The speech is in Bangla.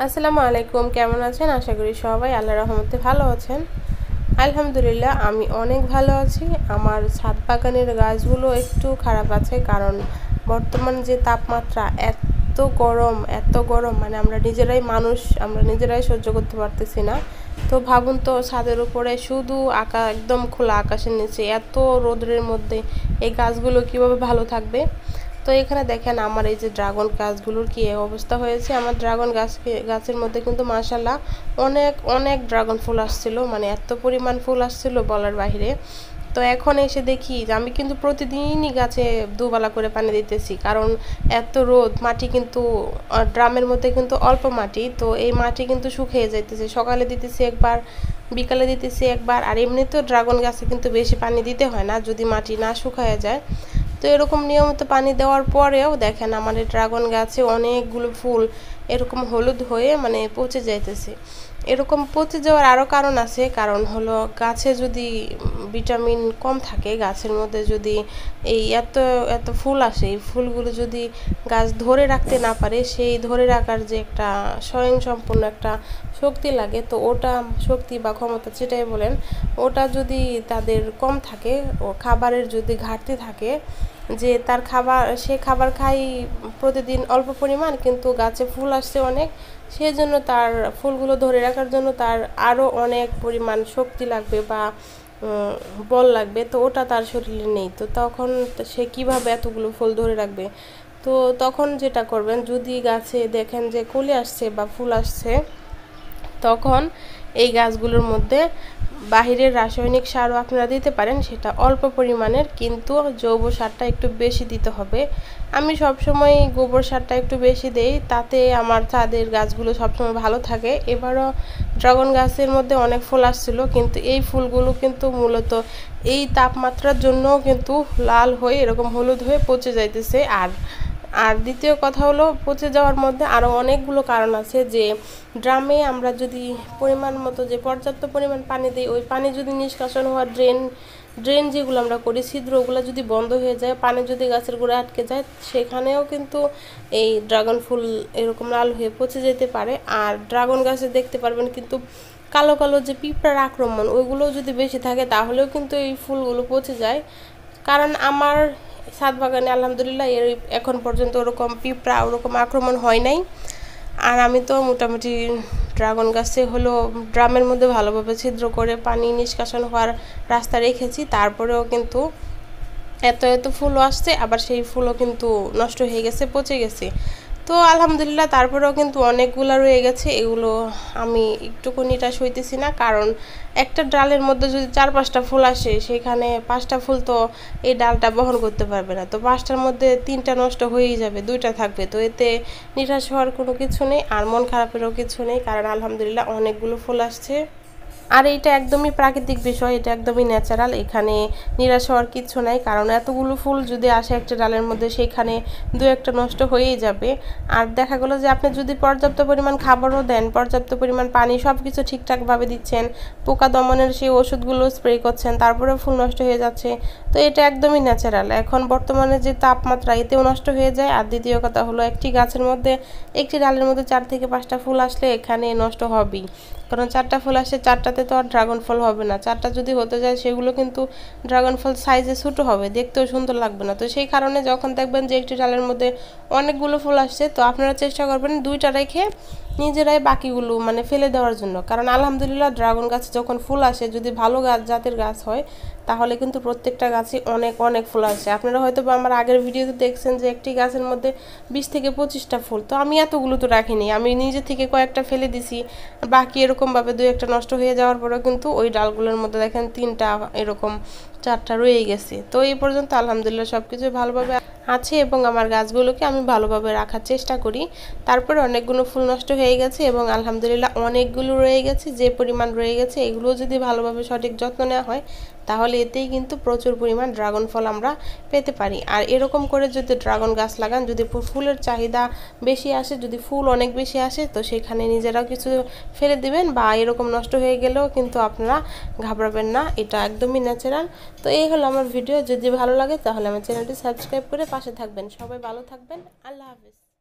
আসসালামু আলাইকুম, কেমন আছেন? আশা করি সবাই আল্লাহ রহমতে ভালো আছেন। আলহামদুলিল্লাহ, আমি অনেক ভালো আছি। আমার ছাদ বাগানের গাছগুলো একটু খারাপ আছে কারণ বর্তমান যে তাপমাত্রা, এত গরম এত গরম মানে আমরা নিজেরাই মানুষ, আমরা নিজেরাই সহ্য করতে পারতেছি না। তো ভাবুন তো, ছাদের উপরে শুধু আকা, একদম খোলা আকাশের নিচে, এত রোদ্রের মধ্যে এই গাছগুলো কীভাবে ভালো থাকবে? তো এখানে দেখেন আমার এই যে ড্রাগন গাছগুলোর কি অবস্থা হয়েছে। আমার ড্রাগন গাছকে গাছের মধ্যে কিন্তু মাসাল্লাহ অনেক অনেক ড্রাগন ফুল আসছিল। মানে এত পরিমাণ ফুল আসছিল বলার বাহিরে। তো এখন এসে দেখি যে আমি কিন্তু প্রতিদিনই গাছে দুবেলা করে পানি দিতেছি। কারণ এত রোদ, মাটি কিন্তু ড্রামের মধ্যে কিন্তু অল্প মাটি। তো এই মাটি কিন্তু শুকিয়ে যাইতেছে। সকালে দিতেছি একবার, বিকালে দিতেছি একবার। আর এমনিতেও ড্রাগন গাছে কিন্তু বেশি পানি দিতে হয় না। যদি মাটি না শুকায় যায় তো এরকম নিয়মিত পানি দেওয়ার পরেও দেখেন আমাদের ড্রাগন গাছে অনেকগুলো ফুল এরকম হলুদ হয়ে মানে পচে যাইতেছে। এরকম পচে যাওয়ার আরও কারণ আছে, কারণ হলো গাছে যদি ভিটামিন কম থাকে, গাছের মধ্যে যদি এই এত এত ফুল আসে, এই ফুলগুলো যদি গাছ ধরে রাখতে না পারে, সেই ধরে রাখার যে একটা স্বয়ং সম্পূর্ণ একটা শক্তি লাগে, তো ওটা শক্তি বা ক্ষমতা যেটাই বলেন, ওটা যদি তাদের কম থাকে, ও খাবারের যদি ঘাটতি থাকে যে তার খাবার, সে খাবার খাই প্রতিদিন অল্প পরিমাণ, কিন্তু গাছে ফুল আসছে অনেক। সেই জন্য তার ফুলগুলো ধরে রাখার জন্য তার আরও অনেক পরিমাণ শক্তি লাগবে বা বল লাগবে। তো ওটা তার শরীরে নেই। তো তখন সে কীভাবে এতগুলো ফুল ধরে রাখবে? তো তখন যেটা করবেন, যদি গাছে দেখেন যে কলি আসছে বা ফুল আসছে, তখন এই গাছগুলোর মধ্যে বাহিরের রাসায়নিক সারও আপনারা দিতে পারেন, সেটা অল্প পরিমাণের, কিন্তু জৈব সারটা একটু বেশি দিতে হবে। আমি সবসময় গোবর সারটা একটু বেশি দেই, তাতে আমার ছাদের গাছগুলো সবসময় ভালো থাকে। এবারও ড্রাগন গাছের মধ্যে অনেক ফুল আসছিল, কিন্তু এই ফুলগুলো কিন্তু মূলত এই তাপমাত্রার জন্য কিন্তু লাল হয়ে এরকম হলুদ হয়ে পচে যাইতেছে। আর আর দ্বিতীয় কথা হলো পচে যাওয়ার মধ্যে আরও অনেকগুলো কারণ আছে যে ড্রামে আমরা যদি পরিমাণ মতো যে পর্যাপ্ত পরিমাণ পানি দিই, ওই পানি যদি নিষ্কাশন হওয়ার ড্রেন ড্রেন যেগুলো আমরা করি, ছিদ্র ওগুলো যদি বন্ধ হয়ে যায়, পানি যদি গাছের গোড়ে আটকে যায়, সেখানেও কিন্তু এই ড্রাগন ফুল এরকম লাল হয়ে পচে যেতে পারে। আর ড্রাগন গাছে দেখতে পারবেন কিন্তু কালো কালো যে পিঁপড়ার আক্রমণ, ওইগুলোও যদি বেশি থাকে, তাহলেও কিন্তু এই ফুলগুলো পচে যায়। কারণ আমার ছাদ বাগানে আলহামদুলিল্লাহ এর এখন পর্যন্ত ওরকম পিঁপড়া ওরকম আক্রমণ হয় নাই। আর আমি তো মোটামুটি ড্রাগন গাছে হলো ড্রামের মধ্যে ভালোভাবে ছিদ্র করে পানি নিষ্কাশন হওয়ার রাস্তা রেখেছি, তারপরেও কিন্তু এত এত ফুলও আসছে, আবার সেই ফুলও কিন্তু নষ্ট হয়ে গেছে, পচে গেছে। তো আলহামদুলিল্লাহ, তারপরেও কিন্তু অনেকগুলো রয়ে গেছে, এগুলো আমি একটুকুনিটা সইতেছি না। কারণ একটা ডালের মধ্যে যদি চার পাঁচটা ফুল আসে, সেখানে পাঁচটা ফুল তো এই ডালটা বহন করতে পারবে না। তো পাঁচটার মধ্যে তিনটা নষ্ট হয়েই যাবে, দুইটা থাকবে। তো এতে নিরাশ হওয়ার কোনো কিছু নেই, আর মন খারাপেরও কিছু নেই, কারণ আলহামদুলিল্লাহ অনেকগুলো ফুল আসছে। আর এটা একদমই প্রাকৃতিক বিষয়, এটা একদমই ন্যাচারাল এখানে নিরাশ হওয়ার কিছু নাই, কারণ এতগুলো ফুল যদি আসে একটা ডালের মধ্যে, সেখানে দু একটা নষ্ট হয়েই যাবে। আর দেখা গেলো যে আপনি যদি পর্যাপ্ত পরিমাণ খাবারও দেন, পর্যাপ্ত পরিমাণ পানি সব কিছু ঠিকঠাকভাবে দিচ্ছেন, পোকা দমনের সেই ওষুধগুলো স্প্রে করছেন, তারপরেও ফুল নষ্ট হয়ে যাচ্ছে, তো এটা একদমই ন্যাচারাল এখন বর্তমানে যে তাপমাত্রা, এতেও নষ্ট হয়ে যায়। আর দ্বিতীয় কথা হলো, একটি গাছের মধ্যে, একটি ডালের মধ্যে চার থেকে পাঁচটা ফুল আসলে এখানে নষ্ট হবেই। কারণ চারটা ফুল আসে, চারটাতে তো আর ড্রাগন ফল হবে না। চারটা যদি হতে যায়, সেগুলো কিন্তু ড্রাগন ফল সাইজে ছোটো হবে। দেখতেও সুন্দর লাগবে না। তো সেই কারণে যখন দেখবেন যে একটি ডালের মধ্যে অনেকগুলো ফুল আসছে, তো আপনারা চেষ্টা করবেন দুইটা রেখে নিজেরাই বাকিগুলো মানে ফেলে দেওয়ার জন্য। কারণ আলহামদুলিল্লাহ ড্রাগন গাছে যখন ফুল আসে, যদি ভালো গাছ জাতের গাছ হয়, তাহলে কিন্তু প্রত্যেকটা গাছে অনেক অনেক ফুল আসে। আপনারা হয়তো বা আমার আগের ভিডিওতে দেখছেন যে একটি গাছের মধ্যে বিশ থেকে পঁচিশটা ফুল। তো আমি এতগুলো তো রাখিনি। আমি নিজে থেকে কয়েকটা ফেলে দিছি। বাকি এরকমভাবে দু একটা নষ্ট হয়ে যাওয়ার পরেও কিন্তু ওই ডালগুলোর মধ্যে দেখেন তিনটা এরকম, চারটা রয়ে গেছে। তো এই পর্যন্ত আলহামদুলিল্লাহ সব কিছু ভালোভাবে আছে এবং আমার গাছগুলোকে আমি ভালোভাবে রাখার চেষ্টা করি। তারপরে অনেকগুলো ফুল নষ্ট হয়ে গেছে এবং আলহামদুলিল্লাহ অনেকগুলো রয়ে গেছে, যে পরিমাণ রয়ে গেছে এগুলো যদি ভালোভাবে সঠিক যত্ন নেওয়া হয়, তাহলে এতেই কিন্তু প্রচুর পরিমাণ ড্রাগন ফল আমরা পেতে পারি। আর এরকম করে যদি ড্রাগন গাছ লাগান, যদি ফুলের চাহিদা বেশি আসে, যদি ফুল অনেক বেশি আসে, তো সেখানে নিজেরাও কিছু ফেলে দিবেন বা এরকম নষ্ট হয়ে গেলেও কিন্তু আপনারা ঘাবড়াবেন না, এটা একদমই ন্যাচারাল তো এই হলো আমার ভিডিও যদি ভালো লাগে তাহলে আমার চ্যানেলটি সাবস্ক্রাইব করে পাশে থাকবেন। সবাই ভালো থাকবেন, আল্লাহ হাফিজ।